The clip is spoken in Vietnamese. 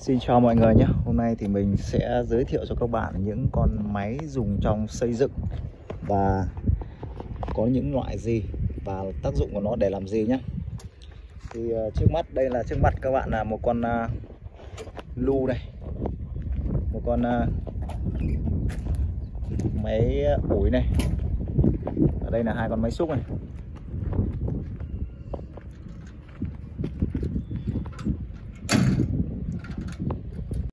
Xin chào mọi người nhé. Hôm nay thì mình sẽ giới thiệu cho các bạn những con máy dùng trong xây dựng Và có những loại gì và tác dụng của nó để làm gì nhé. Thì ờ, trước mắt đây là trước mặt các bạn là một con uh, lu này. Một con uh, máy ủi này. Ở đây là hai con máy xúc này.